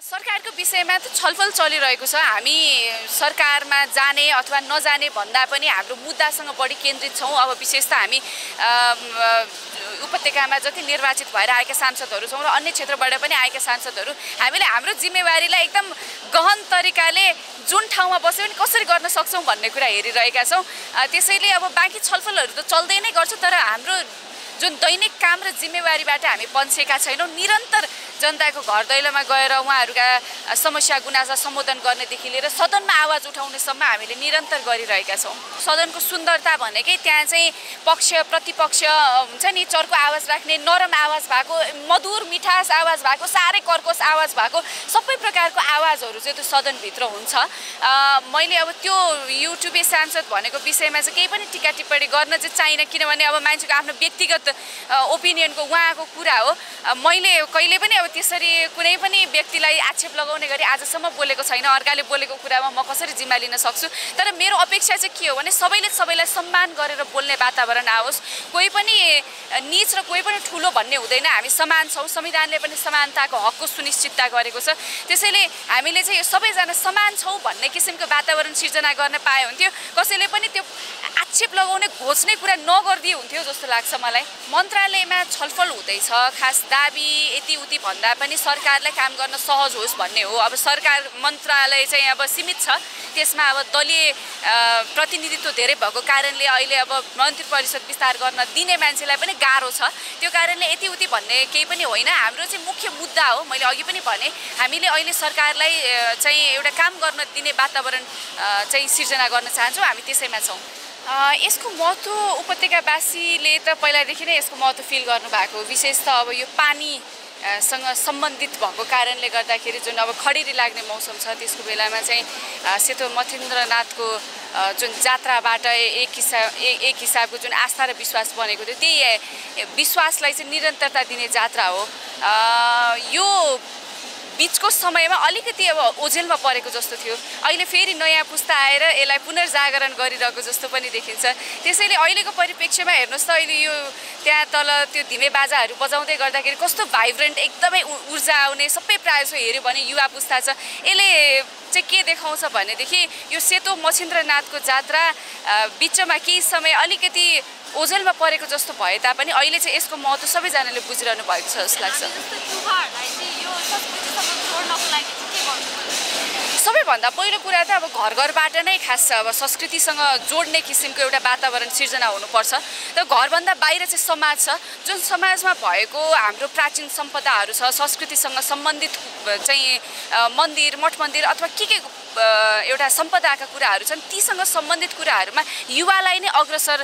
सरकारको विषयमा त छलफल चलिरहेको छ। हामी सरकारमा जाने अथवा नजाने भन्दा पनि हाम्रो मुद्दासँग बढी केन्द्रित छौँ। अब विशेष त हामी उपत्यकामा जति निर्वाचित भएर आएका सांसदहरू छौँ र अन्य क्षेत्रबाट पनि आएका सांसदहरू हामीले हाम्रो जिम्मेवारीलाई एकदम गहन तरिकाले जुन ठाउँमा बस्यो भने कसरी गर्न सक्छौँ भन्ने कुरा हेरिरहेका छौँ। त्यसैले अब बाँकी छलफलहरू त चल्दै नै गर्छ तर हाम्रो जुन दैनिक काम र जिम्मेवारीबाट हामी पन्छेका छैनौँ। निरन्तर जनताको घर दैलोमा गएर उहाँहरूका समस्या गुनासा सम्बोधन गर्नेदेखि लिएर सदनमा आवाज उठाउनेसम्म हामीले निरन्तर गरिरहेका छौँ। सदनको सुन्दरता भनेकै त्यहाँ चाहिँ पक्ष प्रतिपक्ष हुन्छ नि चर्को आवाज राख्ने नरम आवाज भएको मधुर मिठास आवाज भएको साह्रै कर्कस आवाज भएको सबै प्रकारको आवाजहरू चाहिँ त्यो सदनभित्र हुन्छ। मैले अब त्यो युट्युबे सांसद भनेको विषयमा चाहिँ केही पनि टिका टिप्पणी गर्न चाहिँ चाहिनँ किनभने अब मान्छेको आफ्नो व्यक्तिगत ओपिनियनको उहाँको कुरा हो। मैले कहिले पनि अब त्यसरी कुनै पनि व्यक्तिलाई आक्षेप लगाउने गरी आजसम्म बोलेको छैन। अर्काले बोलेको कुरामा म कसरी जिम्मा लिन सक्छु? तर मेरो अपेक्षा चाहिँ के हो भने सबैले सबैलाई सम्मान गरेर बोल्ने वातावरण आओस्। कोही पनि निच र कोही पनि ठुलो भन्ने हुँदैन। हामी समान छौँ संविधानले पनि समानताको हकको सुनिश्चितता गरेको छ। त्यसैले हामीले चाहिँ यो सबैजना समान छौँ भन्ने किसिमको वातावरण सिर्जना गर्न पाए हुन्थ्यो। कसैले पनि त्यो आक्षेप लगाउने घोच्ने कुरा नगरिदिए हुन्थ्यो जस्तो लाग्छ मलाई। मन्त्रालयमा छलफल हुँदैछ। खास दाबी यति उति भन्दा पनि सरकारलाई काम गर्न सहज होस् भन्ने हो। अब सरकार मन्त्रालय चाहिँ अब सीमित छ। त्यसमा अब दलीय प्रतिनिधित्व धेरै भएको कारणले अहिले अब मन्त्री परिषद विस्तार गर्न दिने मान्छेलाई पनि गाह्रो छ। त्यो कारणले यति उति भन्ने केही पनि होइन। हाम्रो चाहिँ मुख्य मुद्दा हो। मैले अघि पनि भने हामीले अहिले सरकारलाई चाहिँ एउटा काम गर्न दिने वातावरण चाहिँ सिर्जना गर्न चाहन्छौँ। हामी त्यसैमा छौँ। यसको महत्त्व उपत्यकावासीले त पहिलादेखि नै यसको महत्त्व फिल गर्नुभएको। विशेष त अब यो पानी सँग सम्बन्धित भएको कारणले गर्दाखेरि जुन अब खडेरी लाग्ने मौसम छ त्यसको बेलामा चाहिँ सेतो मथेन्द्रनाथको जुन जात्राबाट एक हिसाब एक हिसाबको जुन आस्था र विश्वास बनेको थियो त्यही विश्वासलाई चाहिँ निरन्तरता दिने जात्रा हो। यो बिचको समयमा अलिकति अब ओझेलमा परेको जस्तो थियो। अहिले फेरि नयाँ पुस्ता आएर यसलाई पुनर्जागरण गरिरहेको जस्तो पनि देखिन्छ। त्यसैले अहिलेको परिप्रेक्ष्यमा हेर्नुहोस् त अहिले यो त्यहाँ तल त्यो धिमे बाजाहरू बजाउँदै गर्दाखेरि कस्तो भाइब्रेन्ट एकदमै ऊर्जा आउने सबै प्रायः हेऱ्यो भने युवा पुस्ता छ। यसले चाहिँ के देखाउँछ भनेदेखि यो सेतो मछिन्द्रनाथको जात्रा बिचमा केही समय अलिकति ओझेलमा परेको जस्तो भए तापनि अहिले चाहिँ यसको महत्त्व सबैजनाले बुझिरहनु भएको छ जस्तो लाग्छ। सबैभन्दा पहिलो कुरा त अब घर घरबाट नै खास अब संस्कृतिसँग जोड्ने किसिमको एउटा वातावरण सिर्जना हुनुपर्छ। र घरभन्दा बाहिर चाहिँ समाज छ जुन समाजमा भएको हाम्रो प्राचीन सम्पदाहरू छ संस्कृतिसँग सम्बन्धित चाहिँ मन्दिर मठ मन्दिर अथवा के के एउटा सम्पदाका कुराहरू छन् तीसँग सम्बन्धित कुराहरूमा युवालाई नै अग्रसर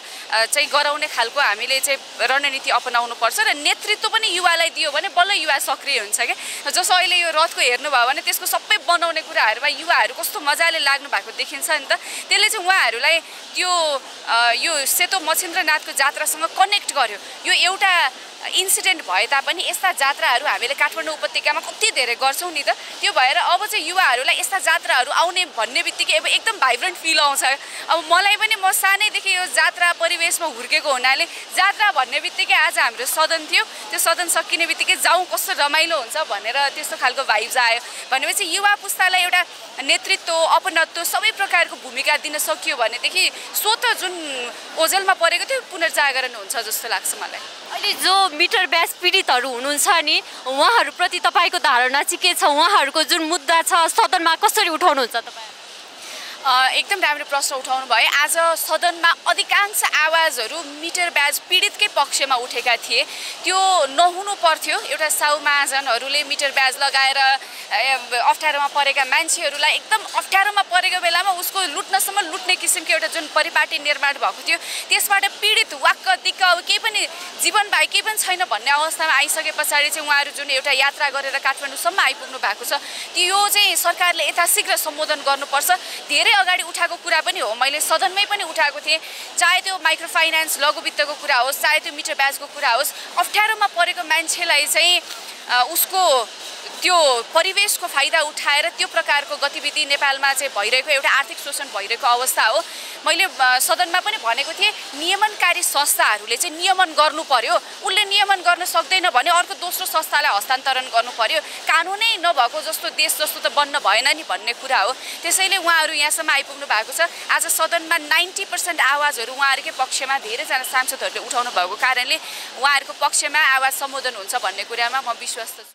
चाहिँ गराउने खालको हामीले चाहिँ रणनीति अपनाउनुपर्छ र नेतृत्व पनि युवालाई दियो भने बल्ल युवा सक्रिय हुन्छ क्या। जस्तो अहिले यो रथको हेर्नुभयो भने त्यसको सबै बनाउने कुराहरूमा युवाहरू कस्तो मजाले लाग्नु भएको देखिन्छ नि त। त्यसले चाहिँ उहाँहरूलाई त्यो यो सेतो मछिन्द्रनाथको जात्रासँग कनेक्ट गर्यो। यो एउटा इन्सिडेन्ट भए तापनि यस्ता जात्राहरू हामीले काठमाडौँ उपत्यकामा कति धेरै गर्छौँ नि त? त्यो भएर अब चाहिँ युवाहरूलाई यस्ता जात्राहरू आउने भन्ने बित्तिकै अब एकदम भाइब्रेन्ट फिल आउँछ। अब मलाई पनि म सानैदेखि यो जात्रा परिवेशमा हुर्केको हुनाले जात्रा भन्ने बित्तिकै आज हाम्रो सदन थियो। त्यो सदन सकिने बित्तिकै जाउँ कस्तो रमाइलो हुन्छ भनेर त्यस्तो खालको भाइब्स आयो। भनेपछि युवा पुस्तालाई एउटा नेतृत्व अपनत्व सबै प्रकारको भूमिका दिन सकियो भनेदेखि स्वत जुन ओझेलमा परेको थियो पुनर्जागरण हुन्छ जस्तो लाग्छ मलाई। अहिले जो मिटर ब्याज पीडितहरू हुनुहुन्छ नि उहाँहरूप्रति तपाईँको धारणा चाहिँ के छ? उहाँहरूको जुन मुद्दा छ सदनमा कसरी उठाउनुहुन्छ तपाईँ? एकदम राम्रो प्रश्न उठाउनु भयो। आज सदनमा अधिकांश आवाजहरू मिटर ब्याज पीडितकै पक्षमा उठेका थिए। त्यो नहुनु पर्थ्यो। एउटा साउ महाजनहरूले मिटर ब्याज लगाएर अप्ठ्यारोमा परेका मान्छेहरूलाई एकदम अप्ठ्यारोमा परेको बेलामा उसको लुट्नसम्म लुट्ने किसिमको एउटा जुन परिपाटी निर्माण भएको थियो त्यसबाट पीडित वाक्क दिक्क अब केही पनि जीवन बाहेक केही पनि छैन भन्ने अवस्थामा आइसके पछाडि चाहिँ उहाँहरू जुन एउटा यात्रा गरेर काठमाडौँसम्म आइपुग्नु भएको छ त्यो चाहिँ सरकारले यथाशीघ्र सम्बोधन गर्नुपर्छ। धेरै अगाडि उठाएको कुरा पनि हो। मैले सदनमै पनि उठाएको थिएँ। चाहे त्यो माइक्रो फाइनेन्स लघु वित्तको कुरा होस् चाहे त्यो मिटर ब्याजको कुरा होस् अप्ठ्यारोमा परेको मान्छेलाई चाहिँ उसको त्यो परिवेशको फाइदा उठाएर त्यो प्रकारको गतिविधि नेपालमा चाहिँ भइरहेको एउटा आर्थिक शोषण भइरहेको अवस्था हो। मैले सदनमा पनि भनेको थिएँ नियमनकारी संस्थाहरूले चाहिँ नियमन गर्नु पर्यो। उसले नियमन गर्न सक्दैन भने अर्को दोस्रो संस्थालाई हस्तान्तरण गर्नु पर्यो। कानुनै नभएको जस्तो देश जस्तो त बन्न भएन नि भन्ने कुरा हो। त्यसैले उहाँहरू यहाँसम्म आइपुग्नु भएको छ। आज सदनमा नाइन्टी पर्सेन्ट आवाजहरू उहाँहरूकै पक्षमा धेरैजना सांसदहरूले उठाउनु भएको कारणले उहाँहरूको पक्षमा आवाज सम्बोधन हुन्छ भन्ने कुरामा म विश्वस्त छु।